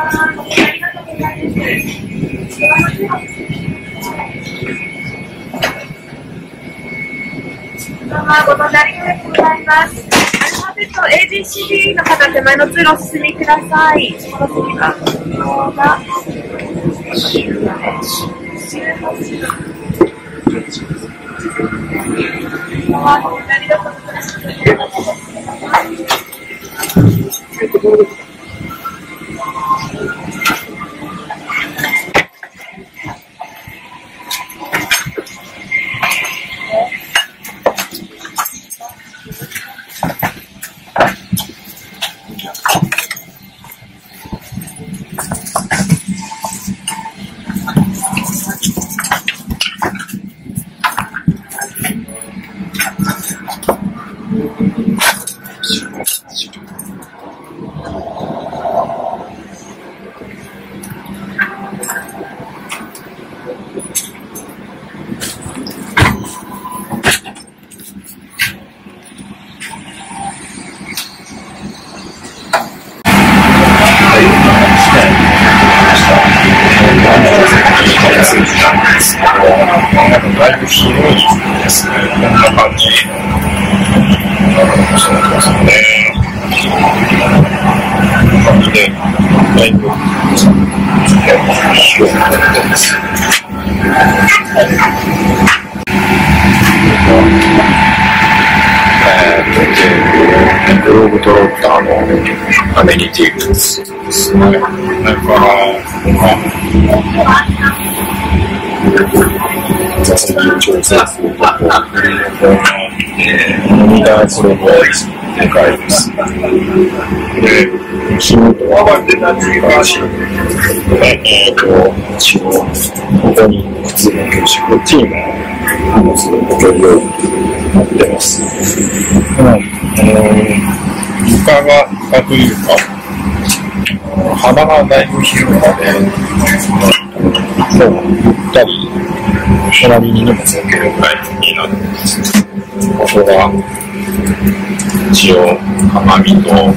ありがとうございます、広いですね。こんな感じ。そうですね。こんな感じで、だいぶ広くなってます。えーと、で、グローブトロッターのアメニティグッズですね。それから、座席を調整するところ、えー、モニタースローがでかいです。で、仕事は難しい。で、えっと、一応、ここに靴の教師、こっちにも荷物を置けるようになってます。はい。あの、床が、床というか、幅がだいぶ広いので、そう、ゆったり、隣に荷物を置けるぐらいになってます。ここが、一応、鏡と、思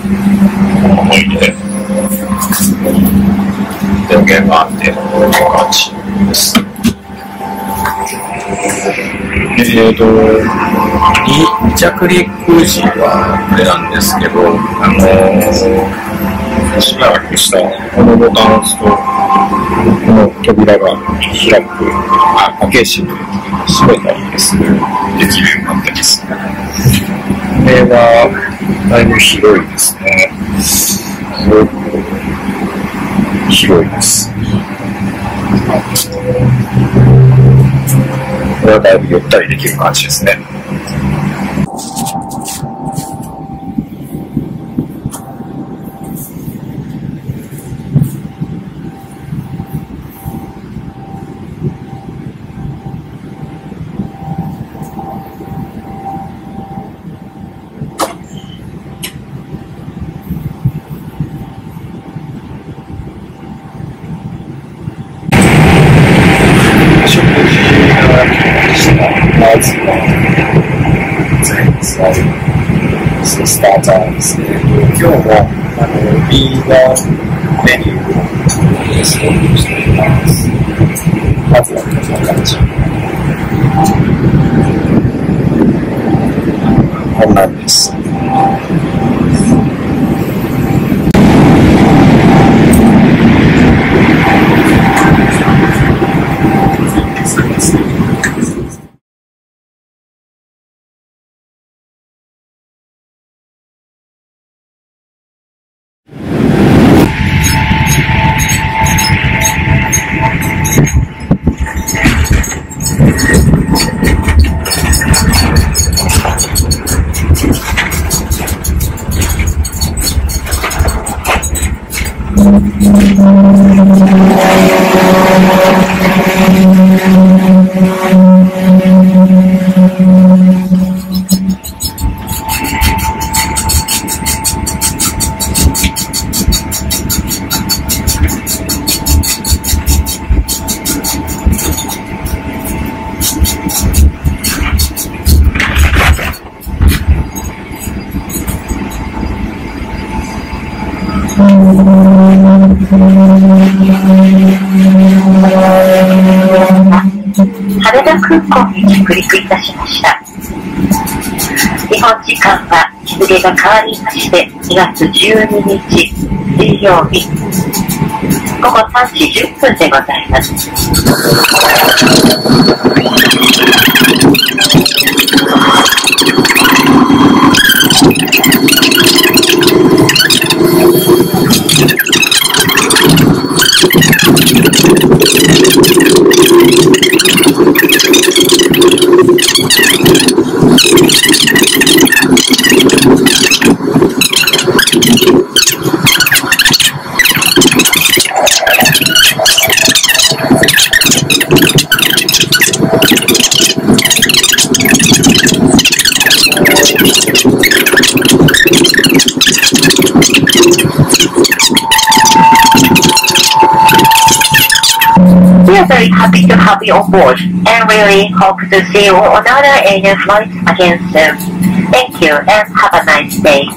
い出、電源があって、こういう感じです。えーと、離着陸時はこれなんですけど、あのー、しばらくしたこのボタンを押すと、この扉が開く、あ、開け閉め、閉めたりですね、できるようになってます。これは、だいぶ広いですね。すごく広いです。これはだいぶゆったりできる感じですね。2000 startups and doing well on a real venue this was of like I'm nervous. Thank you. 羽田空港に着陸いたしました。日本時間は日付が変わりまして2月12日水曜日午後3時10分でございます。We are very happy to have you on board and really hope to see you on other ANA flights again soon. Thank you and have a nice day.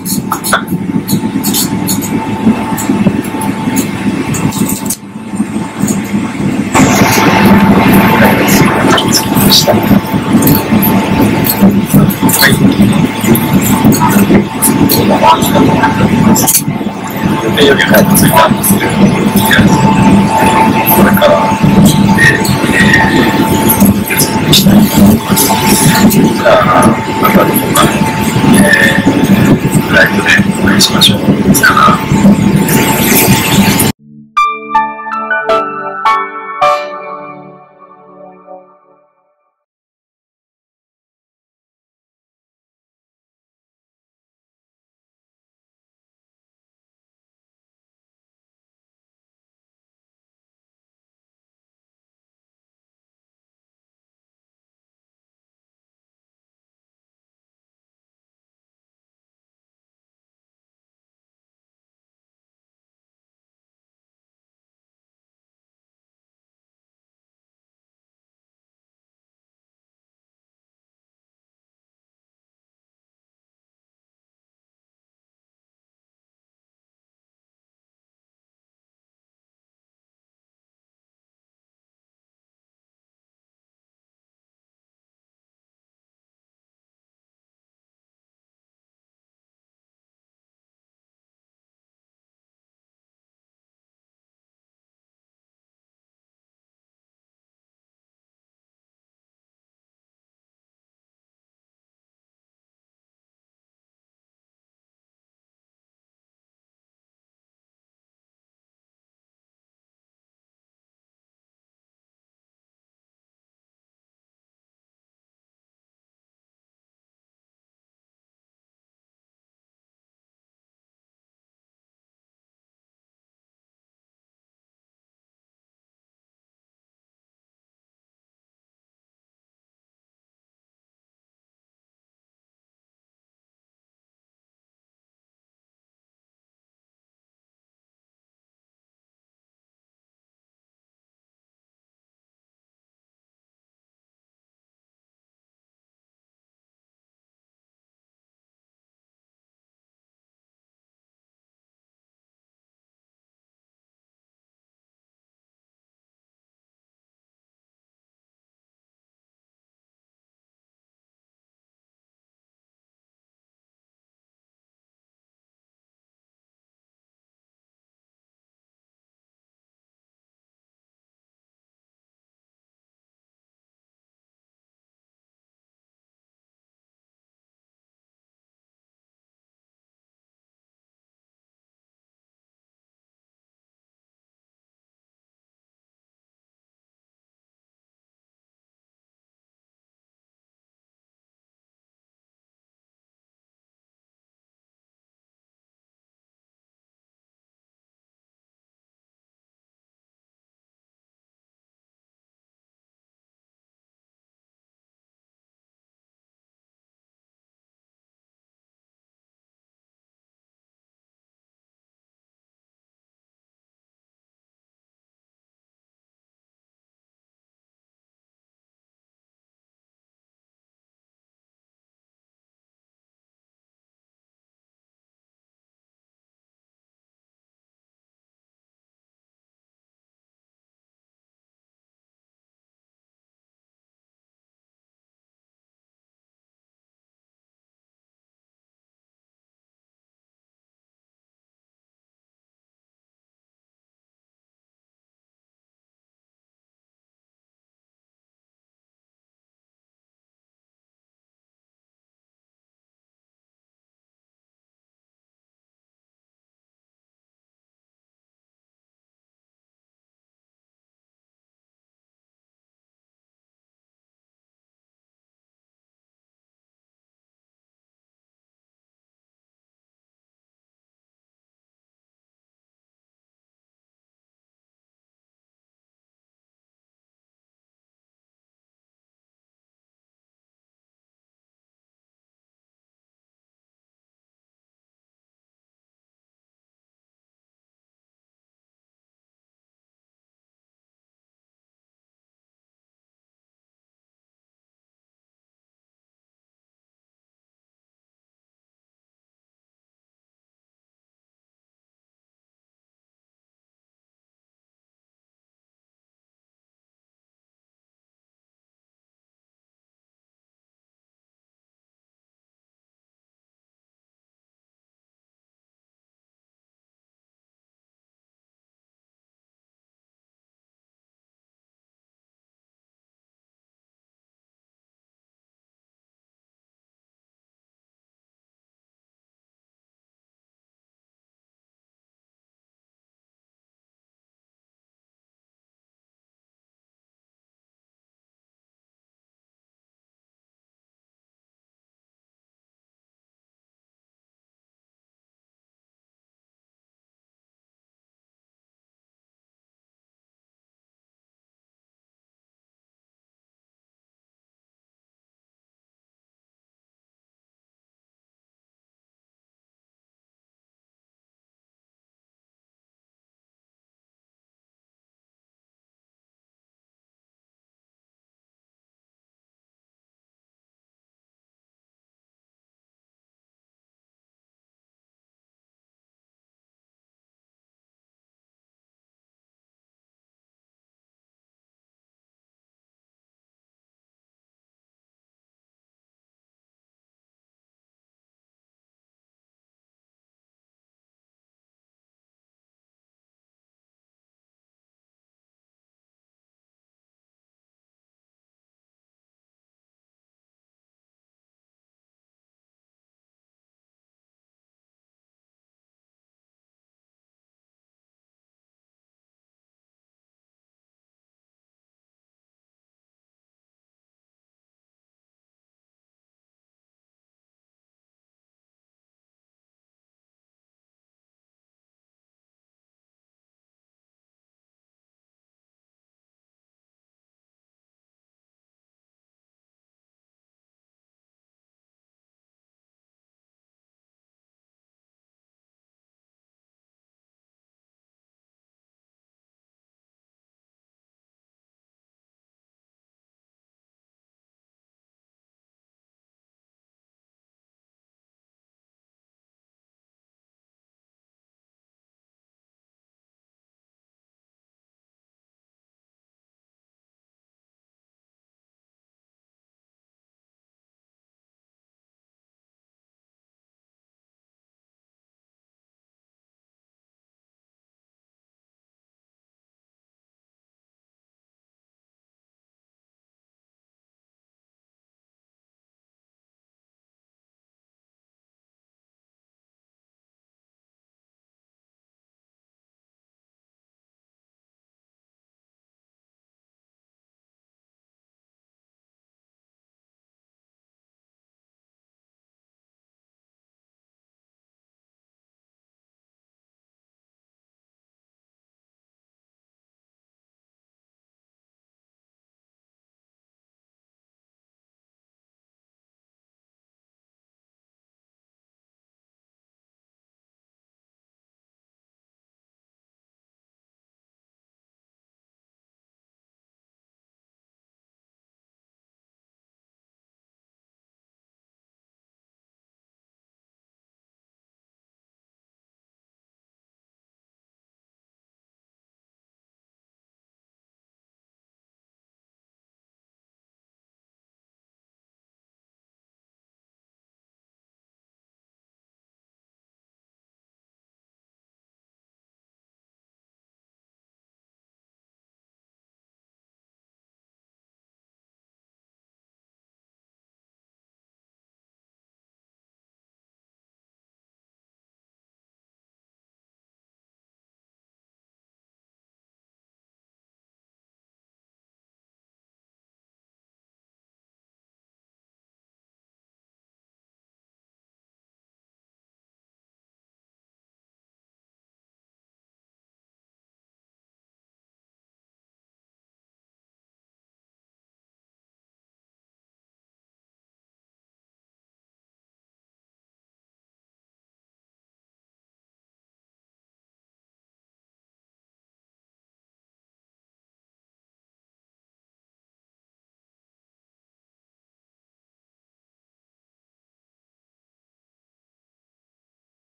participación.